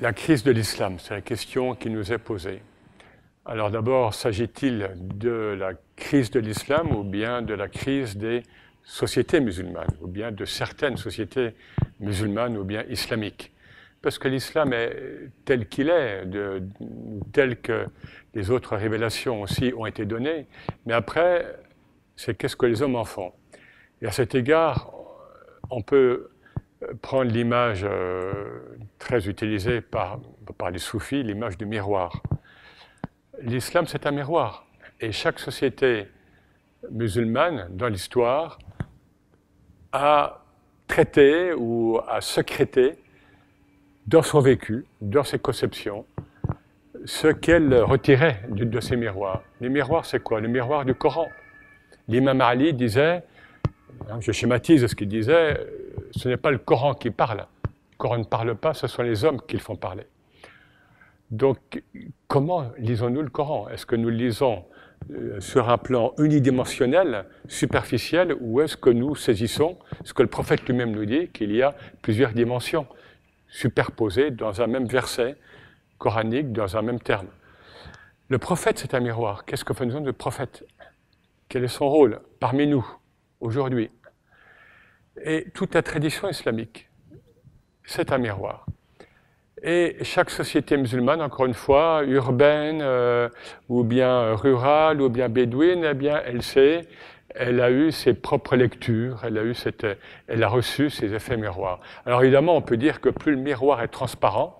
La crise de l'islam, c'est la question qui nous est posée. Alors d'abord, s'agit-il de la crise de l'islam ou bien de la crise des sociétés musulmanes, ou bien de certaines sociétés musulmanes ou bien islamiques? Parce que l'islam est tel qu'il est, tel que les autres révélations aussi ont été données, mais après, c'est qu'est-ce que les hommes en font? Et à cet égard, on peut prendre l'image euh, très utilisée par, par les soufis, l'image du miroir. L'islam, c'est un miroir. Et chaque société musulmane dans l'histoire a traité ou a secrété dans son vécu, dans ses conceptions, ce qu'elle retirait de ces miroirs. Les miroirs, c'est quoi? Le miroir du Coran. L'imam Ali disait, hein, je schématise ce qu'il disait, ce n'est pas le Coran qui parle. Le Coran ne parle pas, ce sont les hommes qui le font parler. Donc, comment lisons-nous le Coran? Est-ce que nous le lisons euh, sur un plan unidimensionnel, superficiel, ou est-ce que nous saisissons ce que le prophète lui-même nous dit, qu'il y a plusieurs dimensions superposées dans un même verset coranique, dans un même terme? Le prophète, c'est un miroir. Qu'est-ce que faisons de prophète? Quel est son rôle parmi nous, aujourd'hui? Et toute la tradition islamique. C'est un miroir. Et chaque société musulmane, encore une fois, urbaine, euh, ou bien rurale, ou bien bédouine, eh bien, elle sait, elle a eu ses propres lectures, elle a, eu cette, elle a reçu ses effets miroirs. Alors évidemment, on peut dire que plus le miroir est transparent,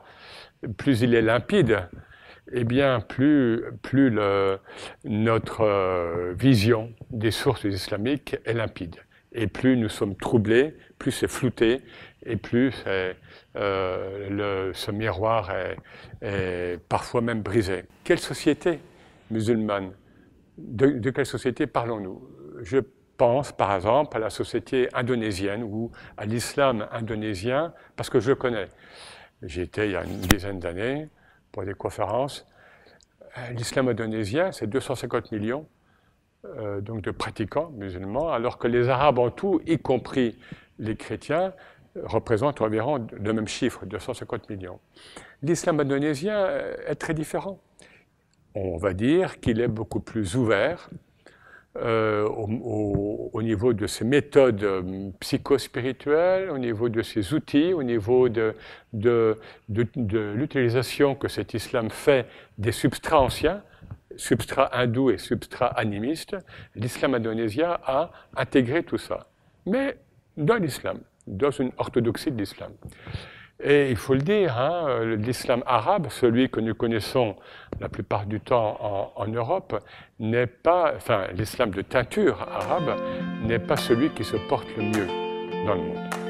plus il est limpide, eh bien, plus, plus notre euh, vision des sources islamiques est limpide. Et plus nous sommes troublés, plus c'est flouté, et plus euh, ce miroir est, parfois même brisé. Quelle société musulmane de, quelle société parlons-nous? Je pense par exemple à la société indonésienne ou à l'islam indonésien, parce que je le connais. J'y étais il y a une dizaine d'années pour des conférences. Euh, l'islam indonésien, c'est 250 millions euh, donc de pratiquants musulmans, alors que les Arabes en tout, y compris les chrétiens, représentent environ le même chiffre, 250 millions. L'islam indonésien euh, est très différent. On va dire qu'il est beaucoup plus ouvert euh, au, niveau de ses méthodes psychospirituelles, au niveau de ses outils, au niveau de, de l'utilisation que cet islam fait des substrats anciens substrat hindou et substrat animiste, l'islam indonésien a intégré tout ça. Mais dans l'islam, dans une orthodoxie de l'islam. Et il faut le dire, hein, l'islam arabe, celui que nous connaissons la plupart du temps en, en Europe, n'est pas, enfin, l'islam de teinture arabe n'est pas celui qui se porte le mieux dans le monde.